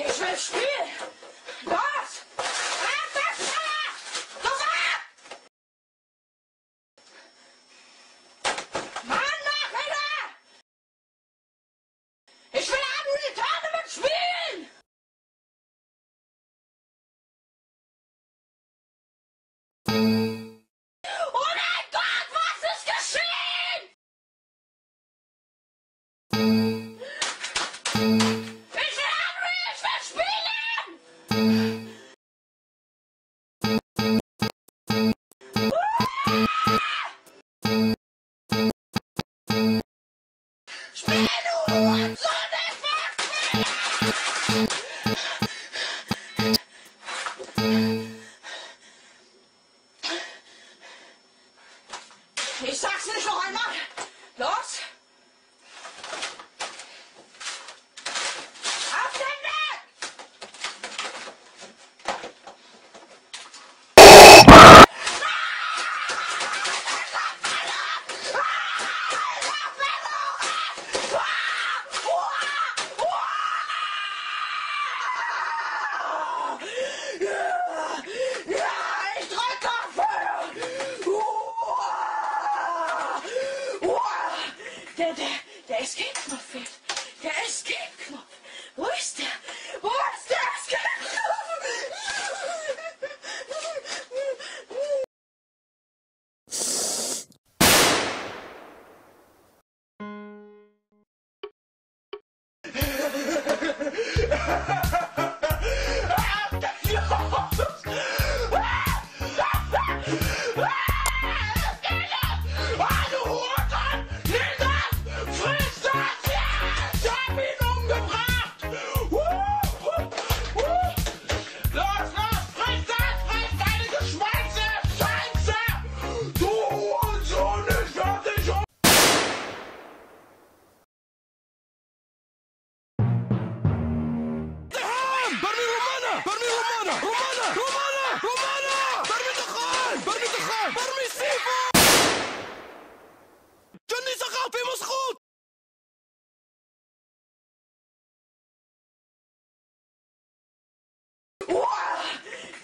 Ich will spielen! Ich sag's nicht noch einmal! Los! Der Escape-Knopf fehlt. Der Escape-Knopf. Wo ist der? Wo ist der Escape-Knopf? Ha ha ha!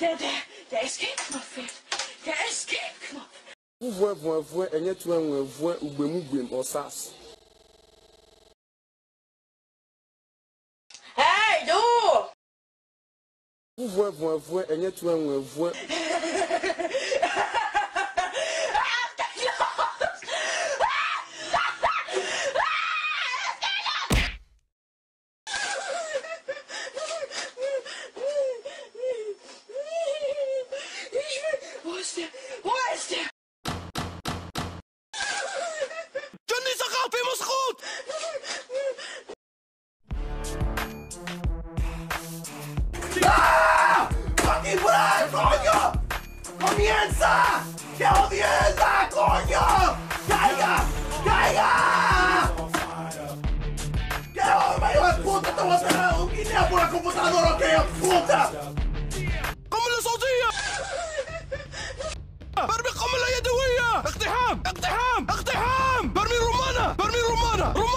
Der, der, der Escape-Knopf fehlt. Der Escape-Knopf. Vouvoie, vouvoie, vouvoie, enye tuwe mwe vouvoie ubwemu gwem osas. Hey, du! Vouvoie, vouvoie, vouvoie, enye tuwe mwe vouvoie... oeste, oeste. Johnny Sacher, Bemus Rot! ¡Ah! ¡Continuar, coño! ¡Comienza! ¡Qué odienza, coño! ¡Caiga! ¡Caiga! ¡Qué hombre, puta! ¡Te voy a cerrar un guineo por la computadora, que puta!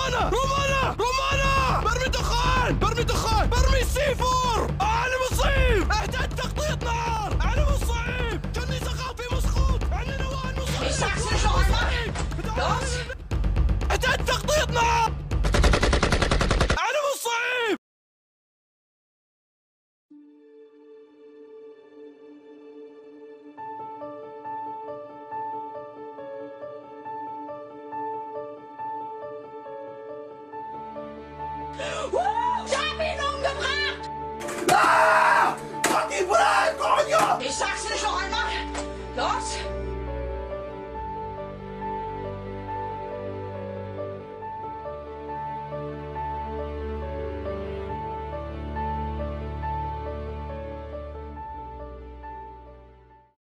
رومانا رومانا رومانا برمي دخان برمي دخان برمي سيفور Woo!